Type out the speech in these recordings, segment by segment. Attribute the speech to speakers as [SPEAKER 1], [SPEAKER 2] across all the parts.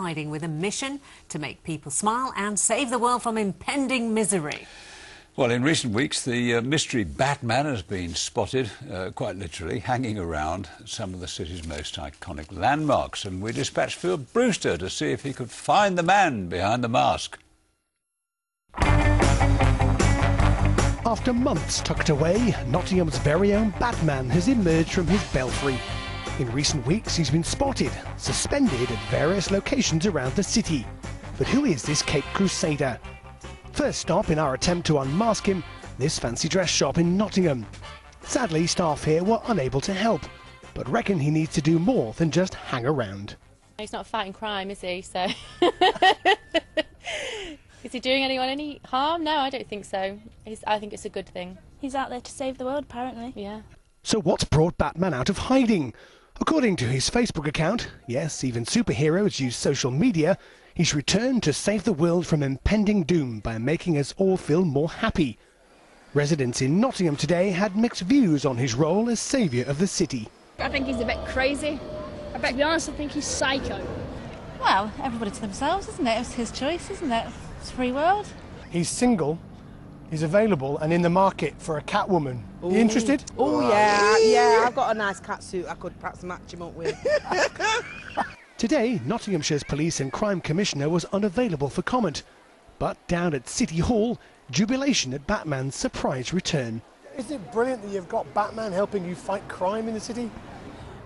[SPEAKER 1] hiding with a mission to make people smile and save the world from impending misery.
[SPEAKER 2] Well, in recent weeks, the uh, mystery Batman has been spotted, uh, quite literally, hanging around some of the city's most iconic landmarks. And we dispatched Phil Brewster to see if he could find the man behind the mask.
[SPEAKER 3] After months tucked away, Nottingham's very own Batman has emerged from his belfry. In recent weeks, he's been spotted, suspended at various locations around the city. But who is this Cape Crusader? First stop in our attempt to unmask him, this fancy dress shop in Nottingham. Sadly, staff here were unable to help, but reckon he needs to do more than just hang around.
[SPEAKER 4] He's not fighting crime, is he? So. is he doing anyone any harm? No, I don't think so. He's, I think it's a good thing.
[SPEAKER 5] He's out there to save the world, apparently.
[SPEAKER 4] Yeah.
[SPEAKER 3] So what's brought Batman out of hiding? According to his Facebook account, yes, even superheroes use social media, he's returned to save the world from impending doom by making us all feel more happy. Residents in Nottingham today had mixed views on his role as saviour of the city.
[SPEAKER 6] I think he's a bit crazy. I bet, to be honest, I think he's psycho.
[SPEAKER 7] Well, everybody to themselves, isn't it? It's his choice, isn't it? It's a free world.
[SPEAKER 3] He's single, he's available and in the market for a Catwoman. Are you interested?
[SPEAKER 8] Oh yeah, yeah. I've got a nice cat suit. I could perhaps match him up with.
[SPEAKER 3] Today, Nottinghamshire's Police and Crime Commissioner was unavailable for comment. But down at City Hall, jubilation at Batman's surprise return. Isn't it brilliant that you've got Batman helping you fight crime in the city?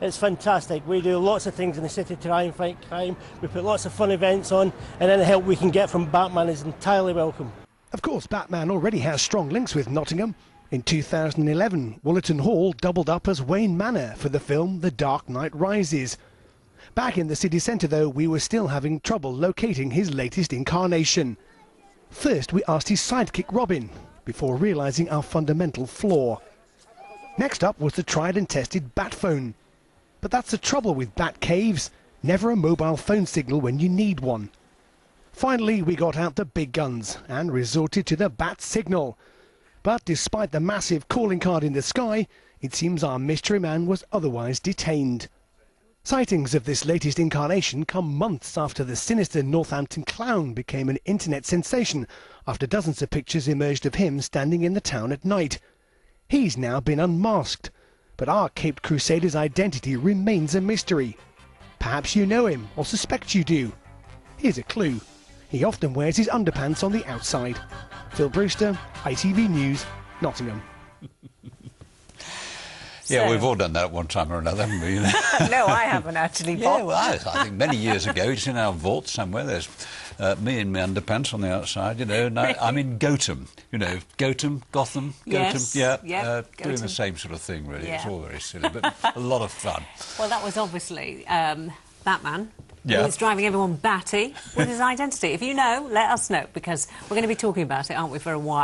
[SPEAKER 9] It's fantastic. We do lots of things in the city to try and fight crime. We put lots of fun events on, and any help we can get from Batman is entirely welcome.
[SPEAKER 3] Of course, Batman already has strong links with Nottingham. In 2011, Wollaton Hall doubled up as Wayne Manor for the film The Dark Knight Rises. Back in the city centre, though, we were still having trouble locating his latest incarnation. First, we asked his sidekick Robin, before realising our fundamental flaw. Next up was the tried and tested Bat phone. But that's the trouble with Bat caves never a mobile phone signal when you need one. Finally, we got out the big guns and resorted to the Bat signal. But despite the massive calling card in the sky, it seems our mystery man was otherwise detained. Sightings of this latest incarnation come months after the sinister Northampton clown became an internet sensation after dozens of pictures emerged of him standing in the town at night. He's now been unmasked, but our Caped Crusader's identity remains a mystery. Perhaps you know him or suspect you do. Here's a clue. He often wears his underpants on the outside. Phil Brewster, ITV News, Nottingham.
[SPEAKER 2] Yeah,
[SPEAKER 1] So-
[SPEAKER 2] we've all done that at one time or another, haven't we?
[SPEAKER 1] no, I haven't actually,
[SPEAKER 2] yeah, well, I, I think many years ago, it's in our vault somewhere. There's uh, me in my underpants on the outside, you know, and I, I'm in Gotham, you know, Gotham, Gotham, Gotham,
[SPEAKER 1] Yes,
[SPEAKER 2] yeah,
[SPEAKER 1] yeah,
[SPEAKER 2] uh, doing the same sort of thing, really. It's all very silly, but a lot of fun.
[SPEAKER 1] Well, that was obviously um, Batman.
[SPEAKER 2] Yeah.
[SPEAKER 1] Who's driving everyone batty with his identity. If you know, let us know because we're going to be talking about it, aren't we, for a while.